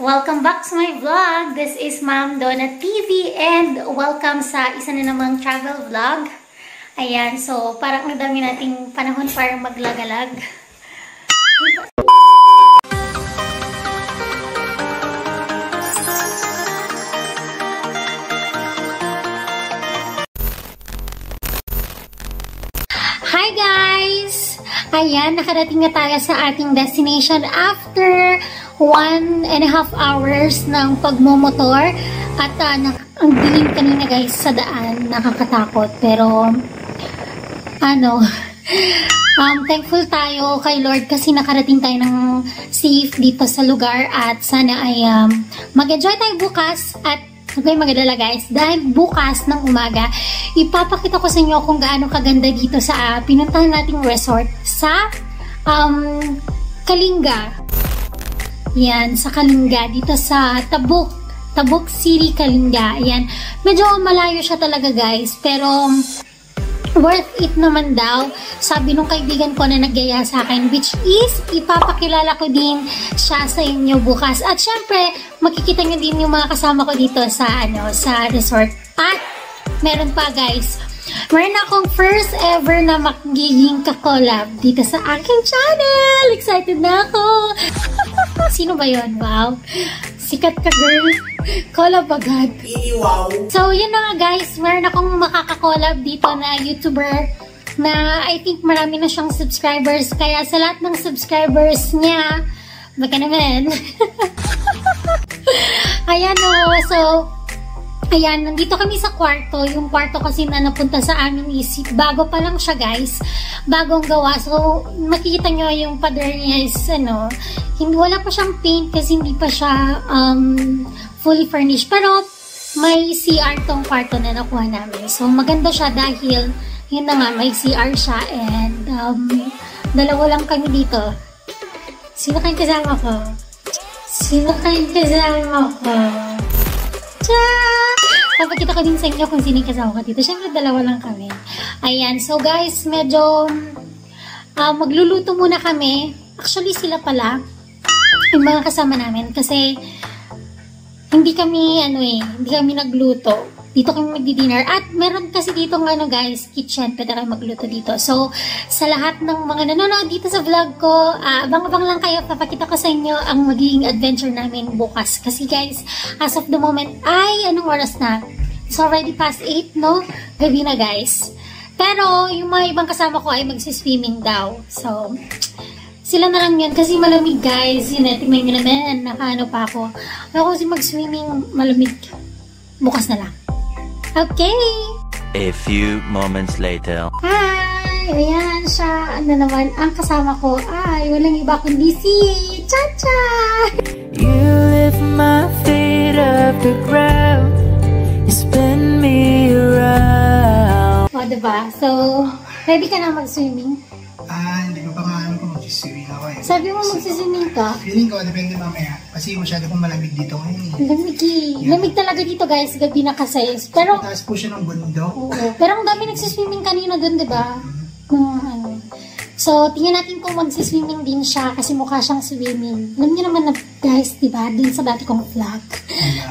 Welcome back to my vlog. This is Ma'am Donna TV and welcome sa isa na namang travel vlog. Ayan, so parang ang dami nating panahon para maglagalag. Hi guys! Ayan, nakarating na tayo sa ating destination after one and a half hours ng pagmomotor. At uh, ang dilim kanina guys sa daan, nakakatakot. Pero, ano, um, thankful tayo kay Lord kasi nakarating tayo ng safe dito sa lugar at sana ay um, mag-enjoy tayo bukas at Huwag kayong magalala guys, dahil bukas ng umaga, ipapakita ko sa inyo kung gaano kaganda dito sa uh, pinuntahan nating resort sa um, Kalinga. Yan, sa Kalinga, dito sa Tabuk, Tabuk City, Kalinga. Yan, medyo malayo siya talaga guys, pero worth it naman daw. Sabi nung kaibigan ko na naggaya sa akin, which is, ipapakilala ko din siya sa inyo bukas. At syempre, makikita nyo din yung mga kasama ko dito sa, ano, sa resort. At, meron pa guys, meron akong first ever na magiging kakolab dito sa aking channel. Excited na ako! Sino ba yon Wow! Sikat ka girl! Collab agad! Wow! So, yun na nga guys, meron akong makakakollab dito na YouTuber na I think marami na siyang subscribers. Kaya sa lahat ng subscribers niya, baka naman. Ayan o, so, Ayan, nandito kami sa kwarto. Yung kwarto kasi na napunta sa amin is bago pa lang siya guys. Bagong gawa. So, makikita nyo yung pader niya is ano, hindi, wala pa siyang paint kasi hindi pa siya um, fully furnished. Pero, may CR tong kwarto na nakuha namin. So, maganda siya dahil, yun na nga, may CR siya and um, dalawa lang kami dito. Sino kayong kasama ko? Sino kayong kasama ko? Tiyah! Papakita ko din sa inyo kung sino kasama ko dito. Siyempre, dalawa lang kami. Ayan. So, guys, medyo uh, magluluto muna kami. Actually, sila pala yung mga kasama namin. Kasi, hindi kami, ano eh, hindi kami nagluto. Dito kami magdi-dinner. At meron kasi dito ng ano guys, kitchen. Pwede kayo magluto dito. So, sa lahat ng mga nanonood dito sa vlog ko, uh, abang-abang lang kayo. Papakita ko sa inyo ang magiging adventure namin bukas. Kasi guys, as of the moment, ay, anong oras na? It's already past 8, no? Gabi na guys. Pero, yung mga ibang kasama ko ay magsiswimming daw. So, sila na lang yan. Kasi malamig guys. Yun eh, tingnan nyo naman. Nakaano pa ako. Ako kasi mag-swimming malamig. Bukas na lang. Okay. A few moments later. Hi! Ayan siya. Ano naman, ang kasama ko ay walang iba kundi si Chacha! You lift my feet up the ground You spin me around O, diba? So, ready ka na mag-swimming? Eh. Sabi mo magsiswimming ka? Feeling ko, depende mamaya. Kasi masyado pong malamig dito ngayon eh. Lamig eh. Lamig talaga dito guys, gabi na kasi. Pero, Mataas po siya ng bundok. oo. Pero ang dami nagsiswimming kanina dun, di ba? Nung ano. So, tingnan natin kung magsiswimming din siya kasi mukha siyang swimming. Alam niyo naman na guys, di ba? Dun sa dati kong vlog.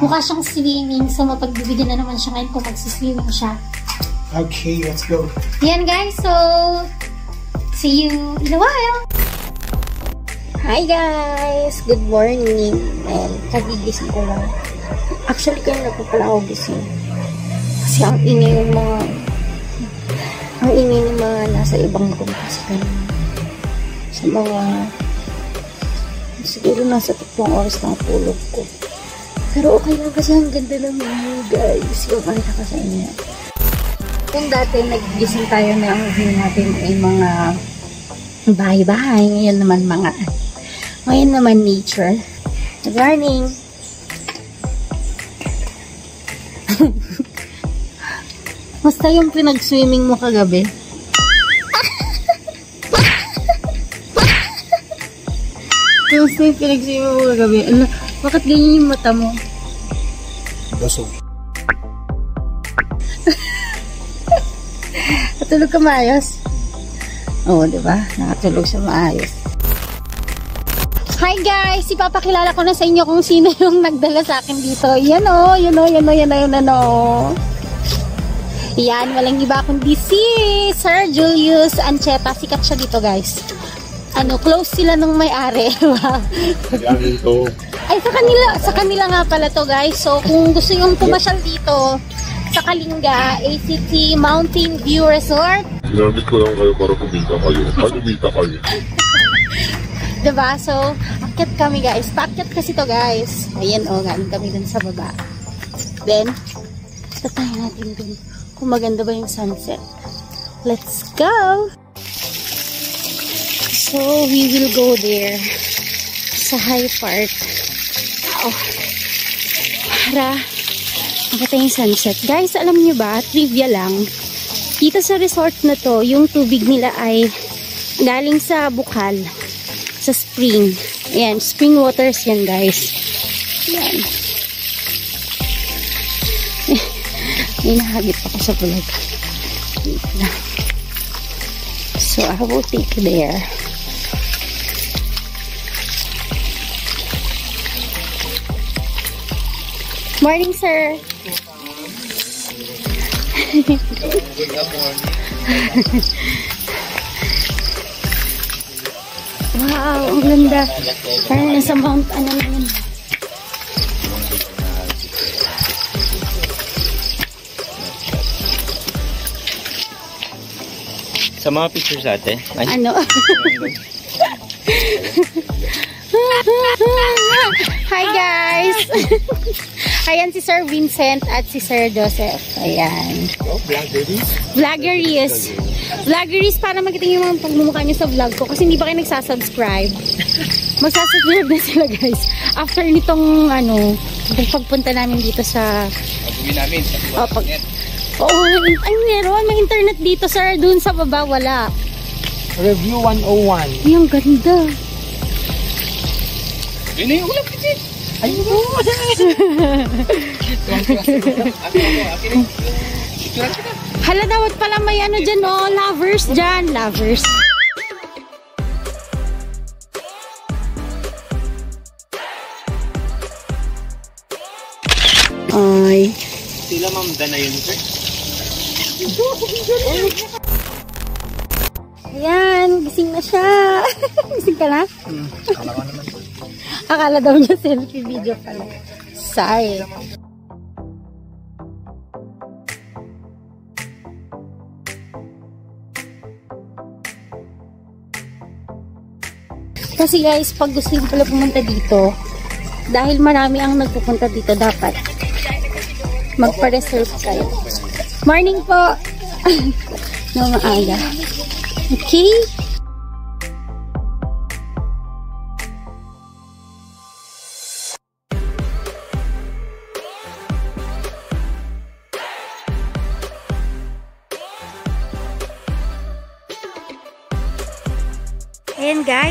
Mukha siyang swimming. So, mapagbibigyan na naman siya ngayon kung magsiswimming siya. Okay, let's go. Yan guys, so see you in a while. Hi guys! Good morning! And kagigising ko lang. Actually, kaya na po pala ako gising. Kasi ang ingay yung mga ang ingay ng mga nasa ibang room kasi kanina. Sa mga siguro nasa tatlong oras na tulog ko. Pero okay lang kasi ang ganda ng view guys. Yung pakita ko sa inyo. Kung dati nagigising tayo na ang view natin ay mga bahay-bahay. Ngayon naman mga ngayon naman nature. Good morning! Basta yung pinag-swimming mo kagabi. Basta yung pinag-swimming mo kagabi. Ala, bakit ganyan yung mata mo? Busog. Natulog ka maayos? Oo, di ba? Nakatulog sa maayos. Hi guys! Ipapakilala ko na sa inyo kung sino yung nagdala sa akin dito. Yan o, yan o, yan o, yan o, yan o. Yan, walang iba kundi si Sir Julius Ancheta. Sikat siya dito guys. Ano, close sila nung may-ari. Ay, sa kanila, sa kanila nga pala to guys. So, kung gusto yung pumasyal dito sa Kalinga, ACT Mountain View Resort, Ginamit ko lang kayo para kumita kayo. Para kumita kayo. Diba? So, akit kami guys. Paakyat kasi to guys. Ayan o, oh, galing kami dun sa baba. Then, tatay natin dun kung maganda ba yung sunset. Let's go! So, we will go there sa high park. Oh, para makita yung sunset. Guys, alam nyo ba, trivia lang, dito sa resort na to, yung tubig nila ay galing sa bukal sa spring. Ayan, spring waters yan guys. Ayan. May nahagip ako sa vlog. So, I will take there. Morning, sir. Wow, ang ganda. Parang nasa Mount ano na yun. Sa mga pictures ate, ay, Ano? Hi guys! Ayan si Sir Vincent at si Sir Joseph. Ayan. Vloggeries. Vloggeries para makita yung mga pagmumukha niyo sa vlog ko kasi hindi pa kayo nagsasubscribe. Magsasubscribe na sila guys. After nitong ano, pagpunta namin dito sa gawin namin. Oh, pag... Oo, ay meron. May internet dito, sir. Doon sa baba, wala. Review 101. Ay, ang ganda. Yun na yung ulam kasi. Hala, dapat pala may ano dyan, oh. Lovers dyan. Lovers. Ay. Sila ma'am na yun sir. Ayan, gising na siya. gising ka na? Akala daw niya selfie video pala. Sorry. Kasi guys, pag gusto nyo pala pumunta dito, dahil marami ang nagpupunta dito, dapat magpa-reserve kayo. Morning po! no, maaga. Okay?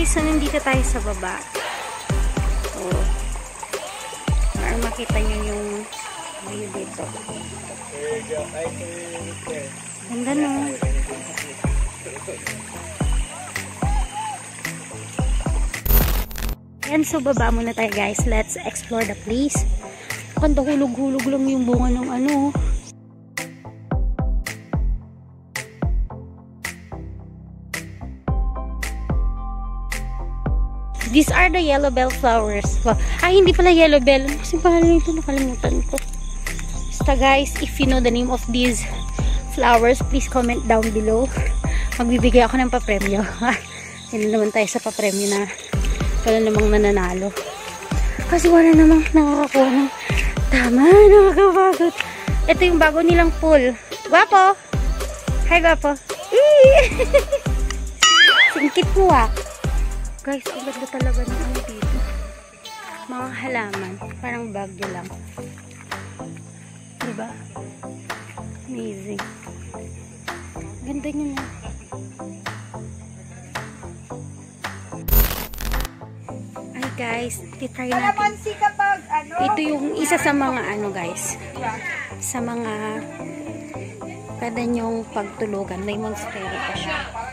Guys, so nandito tayo sa baba. So, para makita nyo yung view dito. Ganda no? Ayan, so baba muna tayo guys. Let's explore the place. Kanda hulog-hulog lang yung bunga ng ano. These are the yellow bell flowers. Wow. Ay, hindi pala yellow bell. Kasi pangalan ito, nakalimutan ko. Basta guys, if you know the name of these flowers, please comment down below. Magbibigay ako ng papremyo. Hindi naman tayo sa papremyo na wala namang nananalo. Kasi wala namang nakakakuha ng tama, nakakapagod. Ito yung bago nilang pool. Gwapo! Hi, gwapo! Singkit mo ah. Guys, ang ganda talaga ng ano dito. Mga halaman. Parang bagyo lang. Diba? Amazing. Ganda niya na. Ay guys, titry natin. Ito yung isa sa mga ano guys. Sa mga pwede nyong pagtulugan. May monstera pa siya.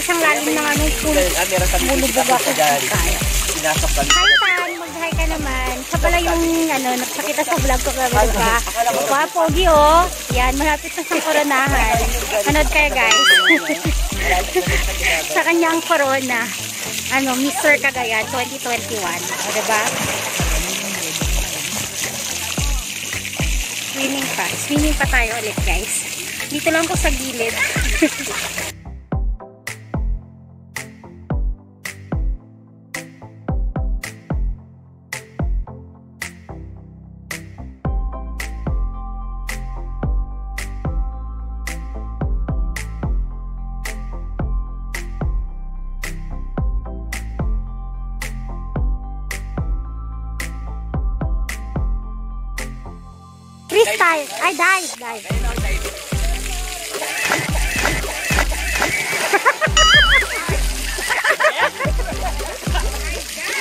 Nagsimula ko onti kasi ang lalim ng pool. Bulubog ako tayo. Pinasok kami. Hi Tan! Mag-hi ka naman. Siya pala yung ano, nakakita sa vlog ko kagabi diba? Wow, pogi oh! Yan, malapit na sa koronahan. Manood kayo guys. sa kanyang corona. Ano, Mr. Cagayan 2021. O diba? Swimming pa. Swimming pa tayo ulit guys. Dito lang ko sa gilid. Freestyle. Ay, dive, dive.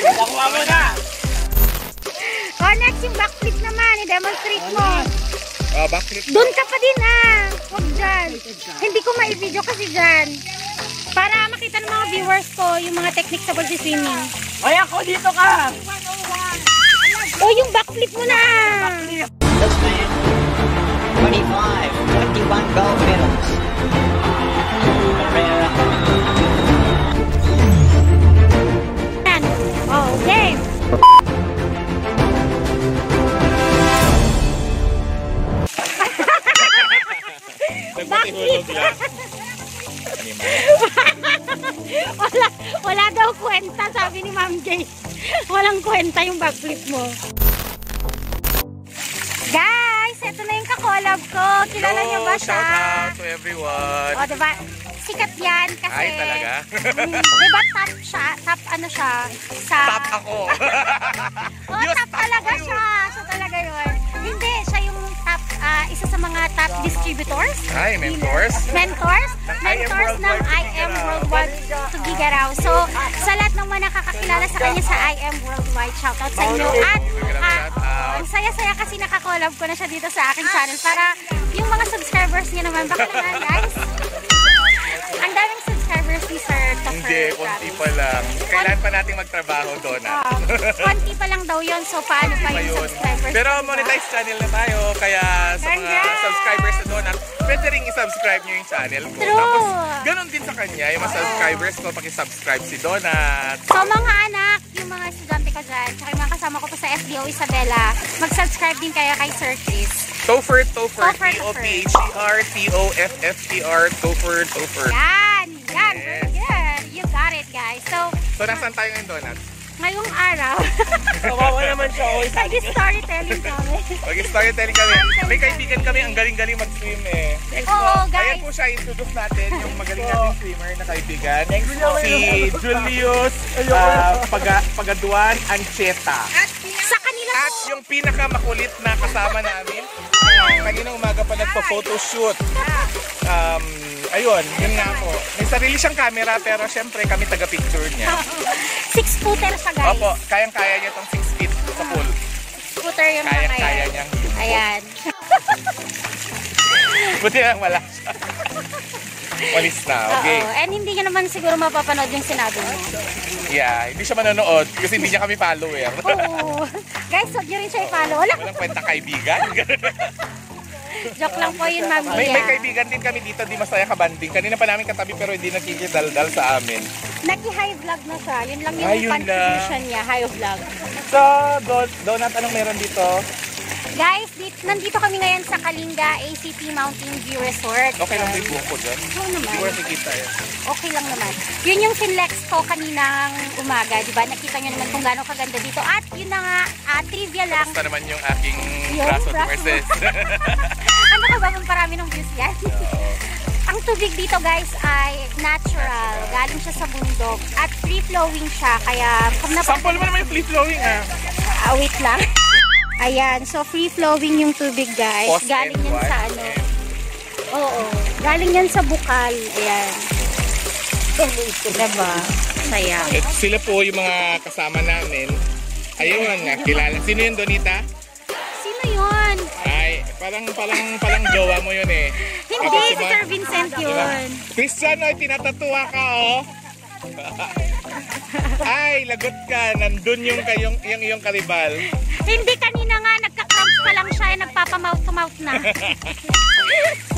Nakuha mo na! Oh, next yung backflip naman. I-demonstrate mo. Oh, backflip. Doon ka pa din ah. Huwag dyan. Hindi ko ma-video kasi dyan. Para makita ng mga viewers ko yung mga techniques sa pag-swimming. Ay, ako dito ka! Oh, yung backflip mo na. Win 25, 21 gold medals. Yan. Oh, game. Lang. wala, wala daw kwenta, sabi ni Ma'am Jay. Walang kwenta yung backflip mo. Kakolab ko. Kilala niyo ba siya? Shout out to everyone. O, diba? Sikat yan kasi... Ay, talaga? Mm, diba top siya? Top ano siya? Sa... Top ako. Oh, Diyos, top top talaga siya. Siya talaga yun. Hindi, siya yung top, ah, isa sa mga top distributors. Ay, mentors. Mentors? Mentors IM ng I Am Worldwide to Gigaraw. So, sa lahat ng mga nakakakilala sa kanya sa I Am Worldwide, shoutout sa inyo. At, ah, ang saya-saya kasi nakakollab ko na siya dito sa aking channel para yung mga subscribers niya naman, baka naman guys, subscribers ni Sir Tucker. Hindi, konti pa lang. Kailan pa nating magtrabaho doon? ah? Konti pa lang daw yun, so paano pa yung yun. subscribers? Pero monetize channel na tayo, kaya sa mga subscribers na doon, pwede rin i-subscribe nyo yung channel ko. True! Tapos, ganun din sa kanya, yung mga subscribers ko, pakisubscribe si Donat. So mga anak, yung mga estudyante ko dyan, tsaka yung mga kasama ko pa sa SDO Isabela, mag-subscribe din kayo kay Sir Chris. Topher, Topher, Topher, T-O-F-F-E-R, Topher, Topher. Yan! Yan! Very good! You got it, guys. So, So, nasaan tayo ngayon, Donat? ngayong araw, Kawawa naman siya, oh. nag-storytelling kami. Mag-storytelling kami. May kaibigan kami, ang galing-galing mag-swim eh. Oo, Ayan guys. po siya, introduce natin yung magaling nating swimmer na kaibigan. Si Julius uh, Paga, Pagaduan Ancheta. Sa kanila At po, yung pinakamakulit na kasama namin, uh, kaninang umaga pa nagpa-photoshoot. Um, ayun, yun nga po. May sarili siyang camera pero syempre kami taga-picture niya. six footer siya, guys. Opo, kayang-kaya niya tong 6 feet sa pool. Scooter yung mga Kayang-kaya yan. niya. Ayan. Buti lang wala siya. Walis na, okay. Oo. And hindi niya naman siguro mapapanood yung sinabi mo. Yeah, hindi siya manonood kasi hindi niya kami follower. Oo. guys, huwag niyo rin siya i-follow. Wala. Walang kwenta kaibigan. Joke lang po yun, Ma'am may, may kaibigan din kami dito, di masaya ka banding. Kanina pa namin katabi pero hindi nakikidaldal sa amin. Nag-high vlog na siya. Yun lang yung Ay, yun contribution niya, high vlog. So, Don Donut, anong meron dito? Guys, dit, nandito kami ngayon sa Kalinga ACT Mountain View Resort. Okay lang yung buhok ko dyan? Oo naman. Hindi ko nakikita eh. Okay lang naman. Yun yung finlex ko kaninang umaga, di ba? Nakita nyo naman kung gaano kaganda dito. At yun na nga, ah, trivia lang. Basta naman yung aking Yung braso. Mercedes. ano ka ba kung parami ng views yan? Ang tubig dito guys ay natural. Galing siya sa bundok. At free-flowing siya. Kaya Sample mo naman yung free-flowing ah. Ah, wait lang. Ayan, so free-flowing yung tubig guys. Pause Galing yan sa ano. Oo. Galing yan sa bukal. Ayan. Diba? Saya. Eh, sila po yung mga kasama namin. Ayun nga, kilala. Sino yun, Donita? Sino yun? Ay, parang, parang, parang jowa mo yun eh. Hindi, si? Sir Vincent yun. Christian, ay, tinatatuwa ka, oh. ay, lagot ka. Nandun yung, kayong, yung, yung karibal. Hindi, kanina nga, nagka-cramps pa lang siya, eh, nagpapa-mouth to mouth na.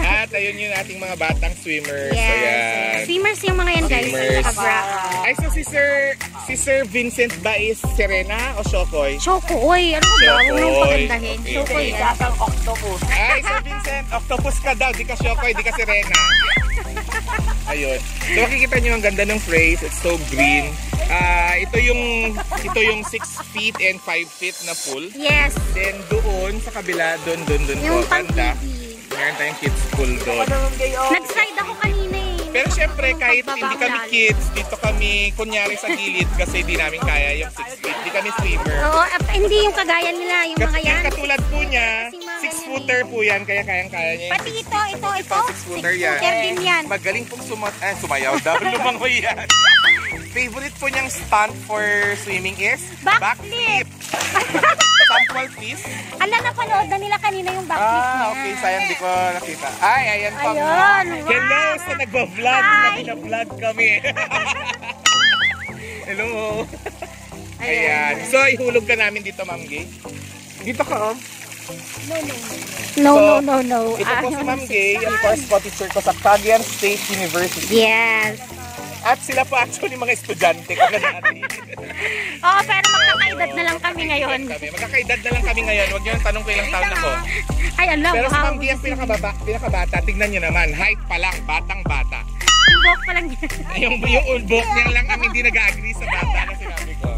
At ayun yung ating mga batang swimmers. yes. Ayan. Swimmers yung mga yan, guys. Swimmers. Ay, so si Sir, si Sir Vincent ba is Serena o Shokoy? Choco, oy, ano ba? Huwag nang Chocoy. pagandahin. Okay. Choco yan. Ay, Sir Vincent, octopus ka daw, di ka Shokoy, di ka Serena. Ayun. So makikita nyo ang ganda ng phrase, it's so green. Ah, ito yung ito yung 6 feet and 5 feet na pool. Yes. Then doon sa kabila, doon doon doon Yung po banda. Meron tayong kids pool doon. Nag-slide ako kanina eh. Pero syempre kahit hindi kami kids, dito kami kunyari sa gilid kasi di namin kaya yung 6 feet. Di kami swimmer. Oo, hindi yung kagaya nila, yung mga yan. katulad po niya, footer po yan, kaya kayang-kaya niya. Pati ito, ito, ito. Ito, 6 footer yan. Six-footer din yan. Magaling pong suma eh, sumayaw daw. Lumangoy yan. Favorite po niyang stunt for swimming is? Backflip. Sample please. Ala, napanood na nila kanina yung backflip Ah, niya. okay. Sayang di ko nakita. Ay, ayan pa. Ayun, wow. Hello sa nagbablog. Hi. Nagbablog kami. Hello. Ayan. So, ihulog ka namin dito, Ma'am Gay. Dito ka, oh. No, So, no, no, no. Ito po Ah, si Ma'am Gay. Of course, po teacher ko sa Cagayan State University. Yes. At sila po actually mga estudyante ko na natin. Oo, pero magkakaedad na lang kami ngayon. kami. Magkakaedad na lang kami ngayon. Huwag niyo nang tanong ko ilang taon ako. Ay, alam, Pero si. Ma'am Gay ang pinakababa, pinakabata. Tignan niyo naman. Height pa lang. Batang bata. Buhok pa lang yan. Yung, yung ulbok niya lang ang hindi nag-agree sa bata na sinabi ko.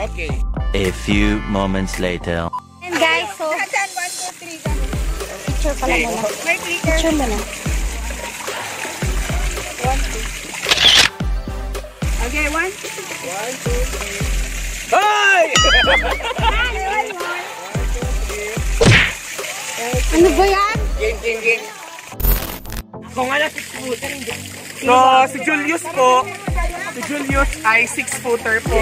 Okay. A few moments later. Guys, so... Picture pala muna. Picture muna. Hoy! Ano ba yan? game, game, game. Kung ano, 6 footer. So, si Julius po, si Julius ay 6 footer po.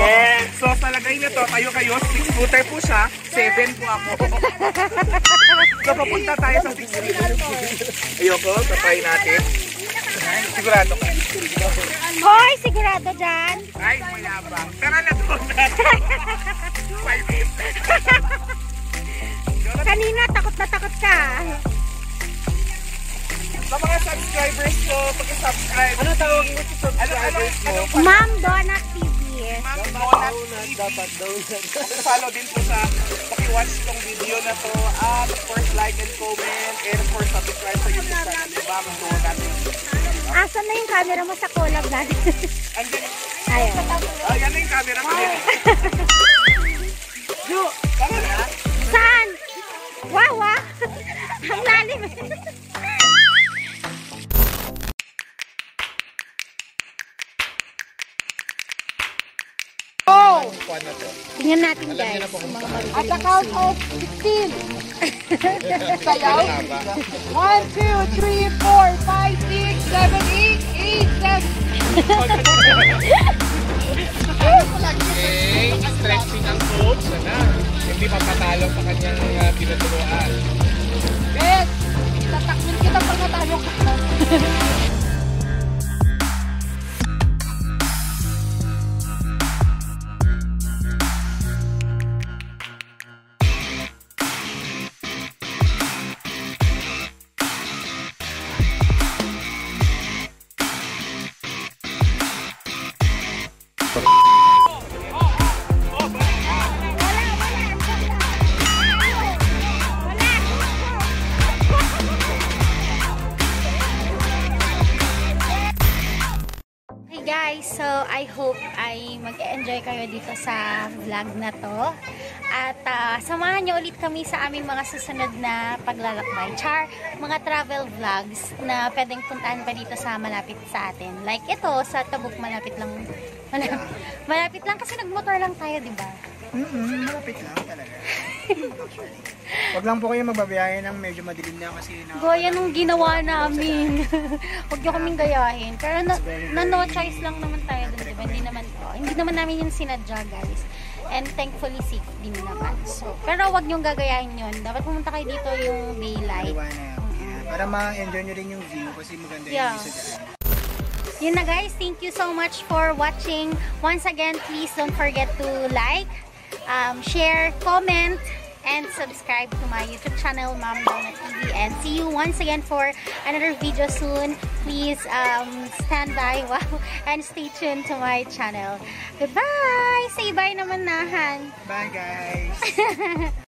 So, sa lagay na to, kayo kayo, 6 footer po siya, 7 po ako. so, papunta tayo sa 6 footer. Ayoko, tatry natin. Sigurado ka. Hoy, sigurado dyan. Ay, mayabang. Tara na doon. Kanina, takot na takot ka. Sa mga subscribers ko, pag-subscribe. Ano tawag mo sa subscribers mo? Ma'am Donut TV. Ma'am Donut TV. Dapat follow din po sa paki-watch tong video na to. At of course, like and comment. And of course, subscribe sa YouTube channel ni Ma'am Donut TV. Asan na yung camera mo sa collab natin? Andyan. Ayun. Oh, yan na yung camera tama na. Saan? Wow, ah. Ang lalim. Kuha na to. Tingnan natin guys. At the count of 16. Sayaw. Ano nga ba? 1, 2, 3, 4, 5, 6, 7, 8, 8, 7. Okay, stretching ang coach. Sana. Hindi papatalo sa kanyang uh, tinuturuan. Bet! Tatakmin kita pag natalo ka. guys, so I hope ay mag-enjoy kayo dito sa vlog na to. At ah, samahan niyo ulit kami sa aming mga susunod na paglalakbay. Char, mga travel vlogs na pwedeng puntahan pa dito sa malapit sa atin. Like ito, sa Tabuk malapit lang. Malapit, malapit lang kasi nagmotor lang tayo, di ba? Mm-mm, malapit lang talaga. Actually. Huwag lang po kayo magbabiyahe ng medyo madilim na kasi na... Goya nung ginawa namin. Huwag niyo kaming gayahin. Pero na, na no choice lang naman tayo dun, di ba? Hindi naman, oh, hindi naman namin yung sinadya, guys. And thankfully, safe din naman. So, pero wag niyong gagayahin yun. Dapat pumunta kayo dito yung daylight. Liwanag. Yeah. Para ma-enjoy nyo rin yung view kasi maganda Yeah. yung view sa. Yun na guys, thank you so much for watching. Once again, please don't forget to like, um, share, comment, and subscribe to my YouTube channel, Mom Donna TV. And see you once again for another video soon. Please um, stand by wow, and stay tuned to my channel. Goodbye! Say bye naman nahan. Bye guys!